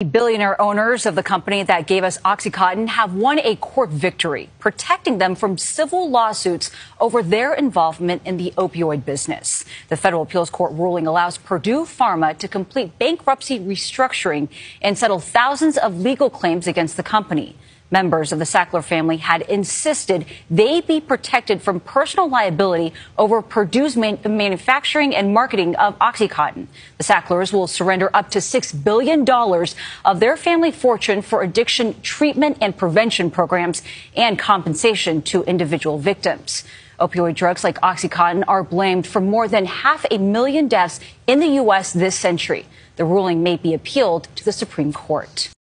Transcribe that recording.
The billionaire owners of the company that gave us Oxycontin have won a court victory, protecting them from civil lawsuits over their involvement in the opioid business. The federal appeals court ruling allows Purdue Pharma to complete bankruptcy restructuring and settle thousands of legal claims against the company. Members of the Sackler family had insisted they be protected from personal liability over Purdue's man- manufacturing and marketing of Oxycontin. The Sacklers will surrender up to $6 billion of their family fortune for addiction treatment and prevention programs and compensation to individual victims. Opioid drugs like Oxycontin are blamed for more than half a million deaths in the U.S. this century. The ruling may be appealed to the Supreme Court.